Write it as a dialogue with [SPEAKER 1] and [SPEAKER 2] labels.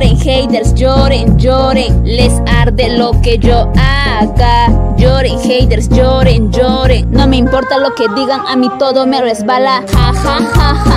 [SPEAKER 1] Lloren, haters, lloren, lloren. Les arde lo que yo haga. Lloren, haters, lloren, lloren. No me importa lo que digan, a mí todo me resbala. Ja, ja, ja, ja.